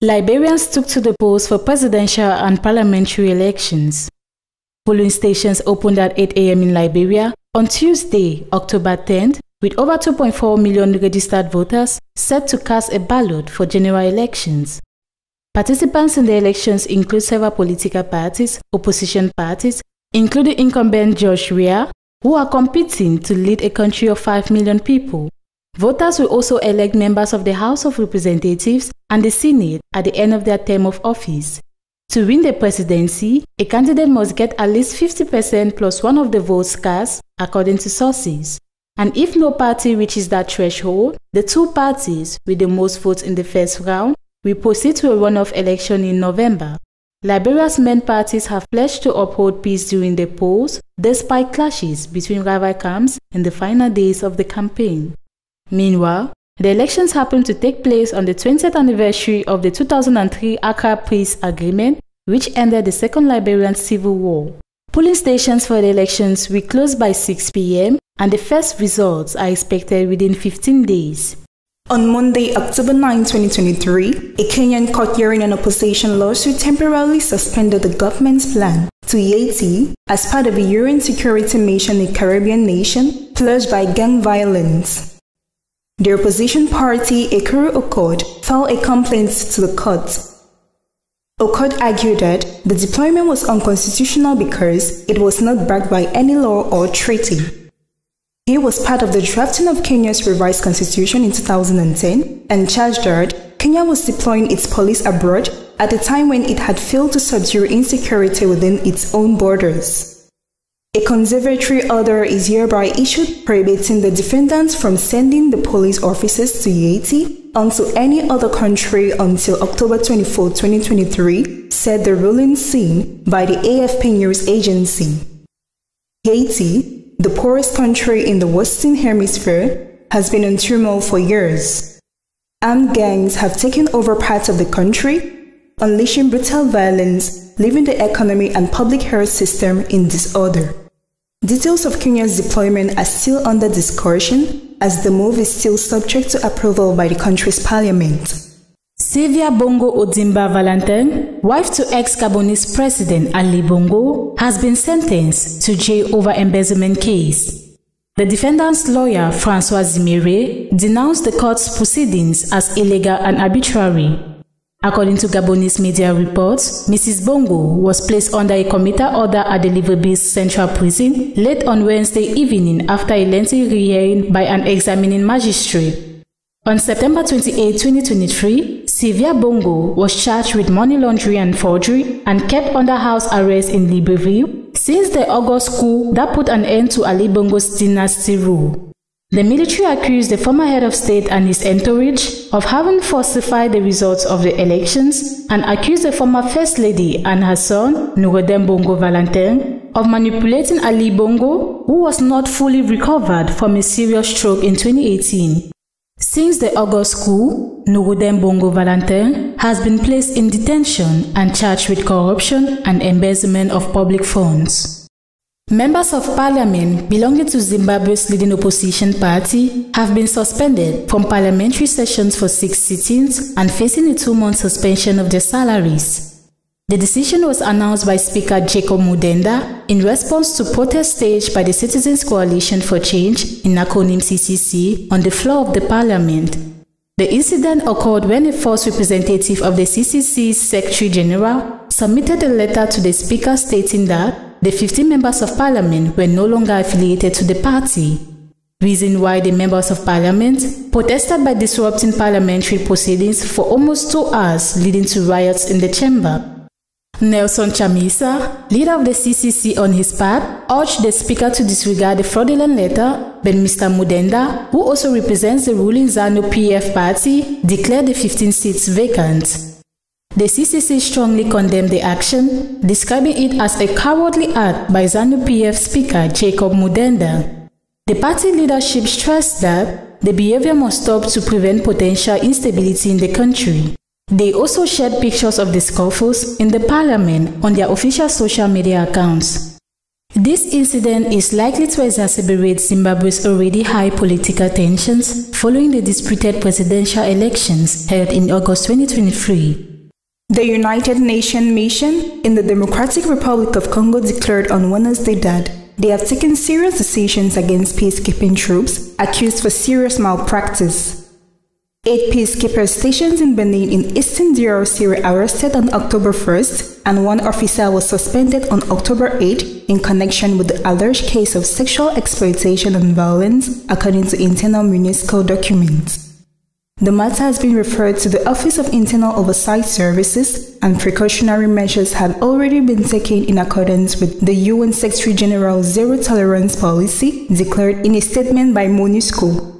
Liberians took to the polls for presidential and parliamentary elections. Polling stations opened at 8 a.m. in Liberia on Tuesday, October 10th, with over 2.4 million registered voters set to cast a ballot for general elections. Participants in the elections include several political parties, opposition parties, including incumbent George Weah, who are competing to lead a country of 5 million people. Voters will also elect members of the House of Representatives and the Senate at the end of their term of office. To win the presidency, a candidate must get at least 50% plus one of the votes cast, according to sources. And if no party reaches that threshold, the two parties with the most votes in the first round will proceed to a runoff election in November. Liberia's main parties have pledged to uphold peace during the polls, despite clashes between rival camps in the final days of the campaign. Meanwhile, the elections happened to take place on the 20th anniversary of the 2003 Accra Peace Agreement, which ended the Second Liberian Civil War. Polling stations for the elections will close by 6 p.m., and the first results are expected within 15 days. On Monday, October 9, 2023, a Kenyan court hearing an opposition lawsuit temporarily suspended the government's plan to Haiti as part of a UN security mission in Caribbean nation plagued by gang violence. The opposition party, Ekuru Aukot, filed a complaint to the court. Aukot argued that the deployment was unconstitutional because it was not backed by any law or treaty. He was part of the drafting of Kenya's revised constitution in 2010 and charged that Kenya was deploying its police abroad at a time when it had failed to subdue insecurity within its own borders. A conservatory order is hereby issued prohibiting the defendants from sending the police officers to Haiti onto any other country until October 24, 2023, said the ruling seen by the AFP news agency. Haiti, the poorest country in the Western Hemisphere, has been in turmoil for years. Armed gangs have taken over parts of the country, unleashing brutal violence, leaving the economy and public health system in disorder. Details of Kenya's deployment are still under discussion as the move is still subject to approval by the country's parliament. Sylvia Bongo Ondimba Valentin, wife to ex-Gabonese President Ali Bongo, has been sentenced to jail over embezzlement case. The defendant's lawyer, Francois Zimeray, denounced the court's proceedings as illegal and arbitrary According to Gabonese media reports, Mrs. Bongo was placed under a commuter order at the Libreville Central Prison late on Wednesday evening after a lengthy re-hearing by an examining magistrate. On September 28, 2023, Sylvia Bongo was charged with money laundering and forgery and kept under house arrest in Libreville since the August coup that put an end to Ali Bongo's dynasty rule. The military accused the former head of state and his entourage of having falsified the results of the elections and accused the former first lady and her son, Noureddin Bongo Valentin, of manipulating Ali Bongo, who was not fully recovered from a serious stroke in 2018. Since the August coup, Noureddin Bongo Valentin has been placed in detention and charged with corruption and embezzlement of public funds. Members of parliament belonging to Zimbabwe's leading opposition party have been suspended from parliamentary sessions for six sittings and facing a two-month suspension of their salaries. The decision was announced by Speaker Jacob Mudenda in response to protests staged by the Citizens Coalition for Change in acronym CCC on the floor of the parliament. The incident occurred when a first representative of the CCC's Secretary General submitted a letter to the Speaker stating that the 15 members of parliament were no longer affiliated to the party. Reason why the members of parliament protested by disrupting parliamentary proceedings for almost two hours leading to riots in the chamber. Nelson Chamisa, leader of the CCC on his part, urged the speaker to disregard the fraudulent letter, but Mr. Mudenda, who also represents the ruling ZANU-PF party, declared the 15 seats vacant. The CCC strongly condemned the action, describing it as a cowardly act by ZANU-PF Speaker Jacob Mudenda. The party leadership stressed that the behavior must stop to prevent potential instability in the country. They also shared pictures of the scuffles in the parliament on their official social media accounts. This incident is likely to exacerbate Zimbabwe's already high political tensions following the disputed presidential elections held in August 2023. The United Nations mission in the Democratic Republic of Congo declared on Wednesday that they have taken serious decisions against peacekeeping troops accused for serious malpractice. Eight peacekeepers stationed in Beni in eastern DRC were arrested on October 1st, and one officer was suspended on October 8 in connection with the alleged case of sexual exploitation and violence, according to internal MONUSCO documents. The matter has been referred to the Office of Internal Oversight Services, and precautionary measures have already been taken in accordance with the UN Secretary General's zero tolerance policy declared in a statement by MONUSCO.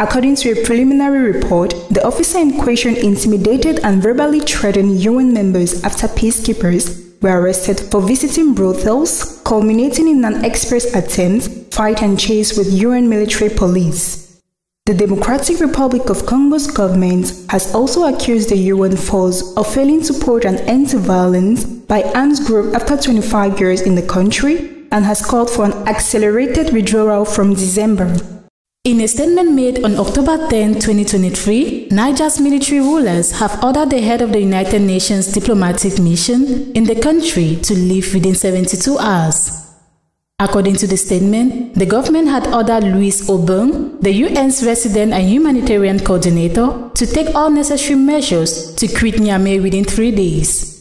According to a preliminary report, the officer in question intimidated and verbally threatened UN members after peacekeepers were arrested for visiting brothels, culminating in an express attempt fight and chase with UN military police. The Democratic Republic of Congo's government has also accused the UN force of failing to put an end to violence by arms group after 25 years in the country and has called for an accelerated withdrawal from December. In a statement made on October 10, 2023, Niger's military rulers have ordered the head of the United Nations diplomatic mission in the country to leave within 72 hours. According to the statement, the government had ordered Louise Aubin, the UN's resident and humanitarian coordinator, to take all necessary measures to quit Niamey within three days.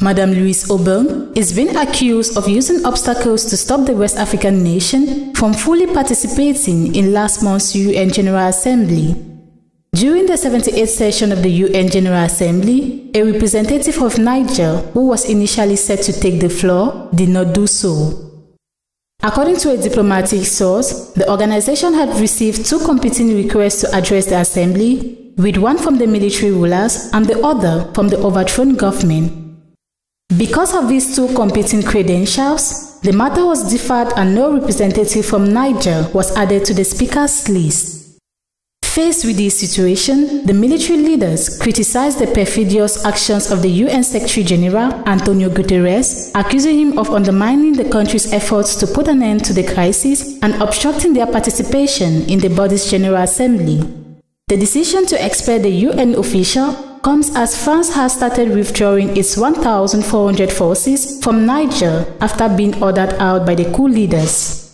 Madame Louise Aubin is being accused of using obstacles to stop the West African nation from fully participating in last month's UN General Assembly. During the 78th session of the UN General Assembly, a representative of Niger, who was initially set to take the floor, did not do so. According to a diplomatic source, the organization had received two competing requests to address the assembly, with one from the military rulers and the other from the overthrown government. Because of these two competing credentials, the matter was deferred and no representative from Niger was added to the speaker's list. Faced with this situation, the military leaders criticized the perfidious actions of the UN Secretary General Antonio Guterres, accusing him of undermining the country's efforts to put an end to the crisis and obstructing their participation in the body's General Assembly. The decision to expel the UN official comes as France has started withdrawing its 1,400 forces from Niger after being ordered out by the coup leaders.